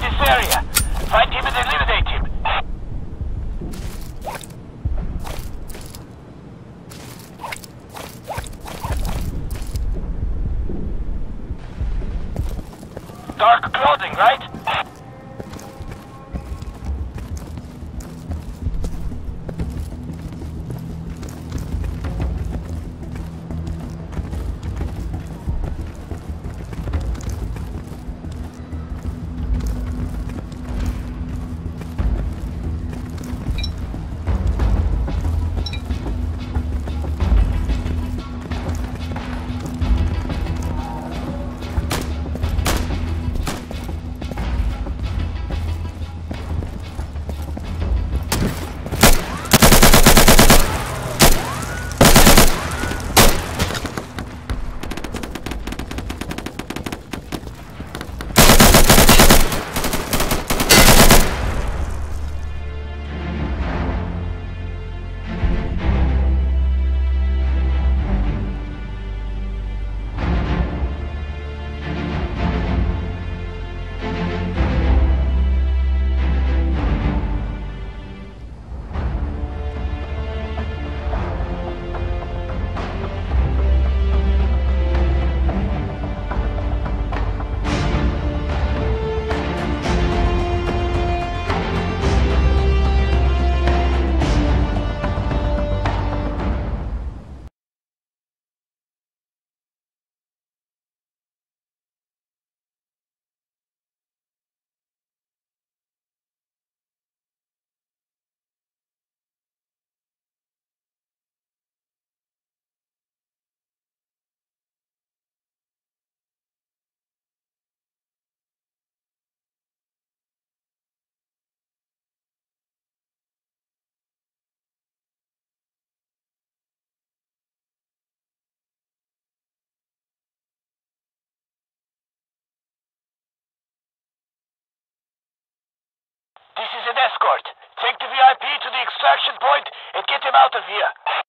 this area. Find him and eliminate him. Dark clothing, right? This is an escort. Take the VIP to the extraction point and get him out of here.